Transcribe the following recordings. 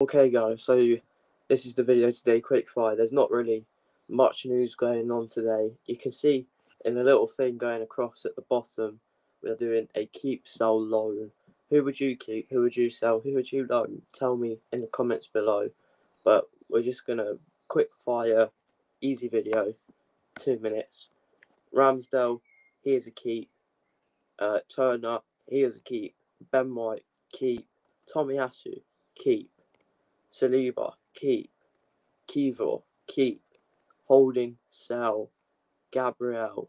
Okay, guys, so this is the video today, quick fire. There's not really much news going on today. You can see in the little thing going across at the bottom, we're doing a keep, sell, loan. Who would you keep? Who would you sell? Who would you loan? Tell me in the comments below. But we're just going to quick fire, easy video, two minutes. Ramsdale, he is a keep. Uh, Turner, he is a keep. Ben White, keep. Tomiyasu, keep. Saliba, keep. Kiwior, keep. Holding, sell. Gabriel,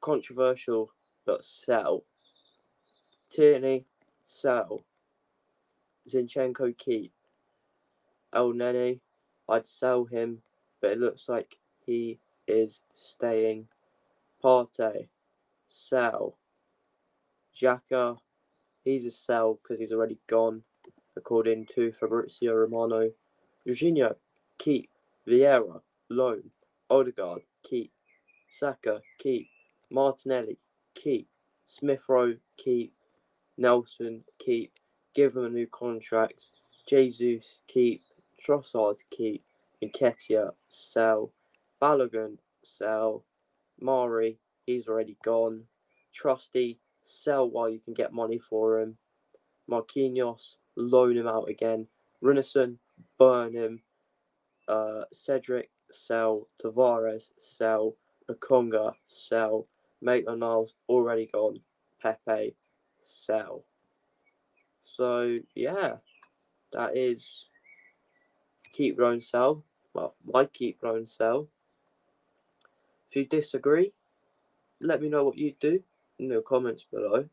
controversial, but sell. Tierney, sell. Zinchenko, keep. Elneny, I'd sell him, but it looks like he is staying. Partey, sell. Xhaka, he's a sell because he's already gone according to Fabrizio Romano. Jorginho, keep. Vieira, loan. Odegaard, keep. Saka, keep. Martinelli, keep. Smith Rowe, keep. Nelson, keep. Give him a new contract. Jesus, keep. Trossard, keep. Nketiah, sell. Balogun, sell. Mari, he's already gone. Trusty, sell while you can get money for him. Marquinhos, loan him out again. Runarsson, burn him. Uh, Cedric, sell. Tavares, sell. Lokonga, sell. Maitland Niles, already gone. Pepe, sell. So, yeah, that is keep your own sell. Well, why keep your own sell? If you disagree, let me know what you do in the comments below.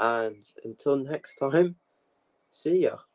And until next time, see ya.